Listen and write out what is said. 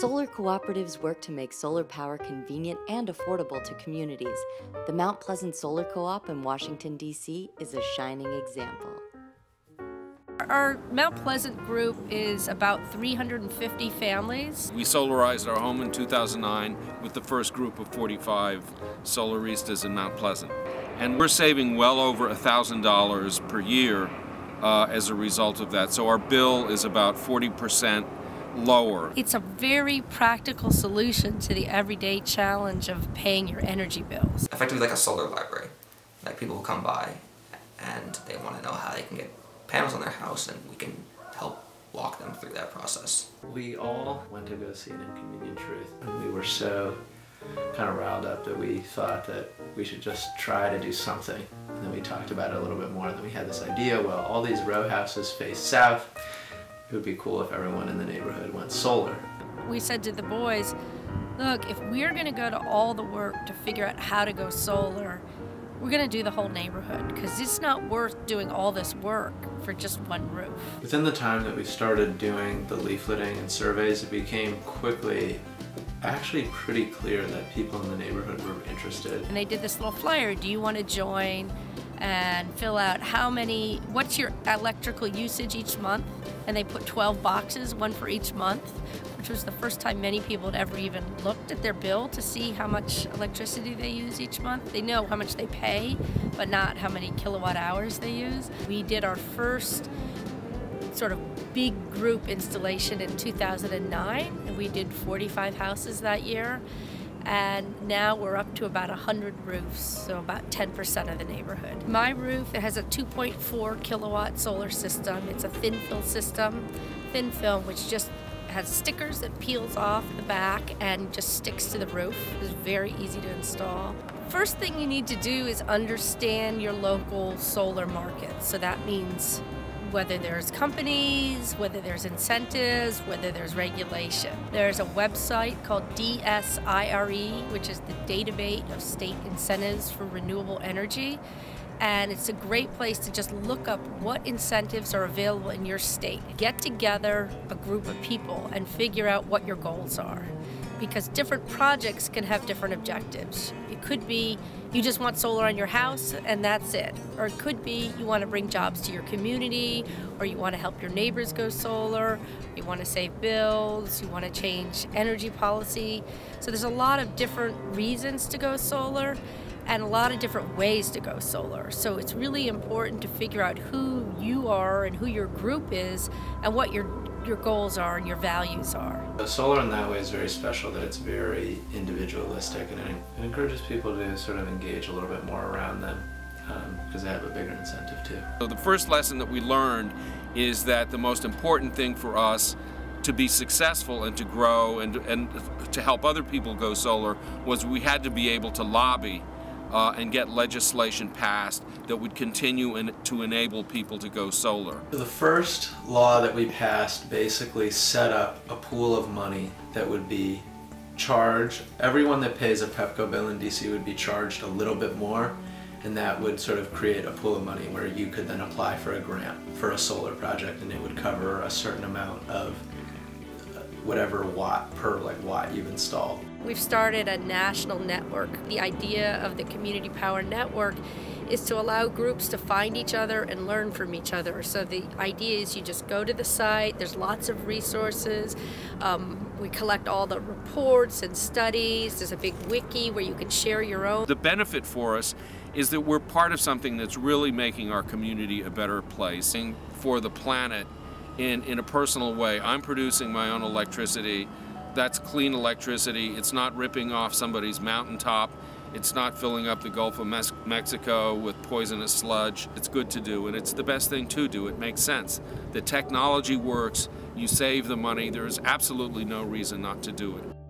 Solar cooperatives work to make solar power convenient and affordable to communities. The Mount Pleasant Solar Co-op in Washington, D.C. is a shining example. Our Mount Pleasant group is about 350 families. We solarized our home in 2009 with the first group of 45 solaristas in Mount Pleasant. And we're saving well over $1,000 per year uh, as a result of that. So our bill is about 40% lower. It's a very practical solution to the everyday challenge of paying your energy bills. Effectively like a solar library. Like people will come by and they want to know how they can get panels on their house and we can help walk them through that process. We all went to go see an inconvenient truth and we were so kind of riled up that we thought that we should just try to do something. And then we talked about it a little bit more and then we had this idea, well all these row houses face south, it would be cool if everyone in the neighborhood went solar. We said to the boys, look, if we're going to go to all the work to figure out how to go solar, we're going to do the whole neighborhood because it's not worth doing all this work for just one roof. Within the time that we started doing the leafleting and surveys, it became quickly actually pretty clear that people in the neighborhood were interested. And they did this little flyer, do you want to join and fill out how many, what's your electrical usage each month? and they put 12 boxes, one for each month, which was the first time many people had ever even looked at their bill to see how much electricity they use each month. They know how much they pay, but not how many kilowatt hours they use. We did our first sort of big group installation in 2009, and we did 45 houses that year and now we're up to about 100 roofs, so about 10% of the neighborhood. My roof, it has a 2.4 kilowatt solar system. It's a thin film system, thin film, which just has stickers that peels off the back and just sticks to the roof. It's very easy to install. First thing you need to do is understand your local solar market. So that means whether there's companies, whether there's incentives, whether there's regulation. There's a website called DSIRE, which is the Database of State Incentives for Renewable Energy. And it's a great place to just look up what incentives are available in your state. Get together a group of people and figure out what your goals are because different projects can have different objectives. It could be you just want solar on your house and that's it. Or it could be you want to bring jobs to your community, or you want to help your neighbors go solar, you want to save bills, you want to change energy policy. So there's a lot of different reasons to go solar and a lot of different ways to go solar. So it's really important to figure out who you are and who your group is and what your your goals are and your values are. solar in that way is very special that it's very individualistic and it, it encourages people to sort of engage a little bit more around them because um, they have a bigger incentive too. So the first lesson that we learned is that the most important thing for us to be successful and to grow and, and to help other people go solar was we had to be able to lobby uh, and get legislation passed that would continue in, to enable people to go solar. The first law that we passed basically set up a pool of money that would be charged. Everyone that pays a Pepco bill in DC would be charged a little bit more and that would sort of create a pool of money where you could then apply for a grant for a solar project and it would cover a certain amount of whatever watt per like watt you've installed. We've started a national network. The idea of the Community Power Network is to allow groups to find each other and learn from each other. So the idea is you just go to the site, there's lots of resources. Um, we collect all the reports and studies. There's a big wiki where you can share your own. The benefit for us is that we're part of something that's really making our community a better place and for the planet in, in a personal way. I'm producing my own electricity that's clean electricity. It's not ripping off somebody's mountaintop. It's not filling up the Gulf of Mexico with poisonous sludge. It's good to do, and it's the best thing to do. It makes sense. The technology works, you save the money, there's absolutely no reason not to do it.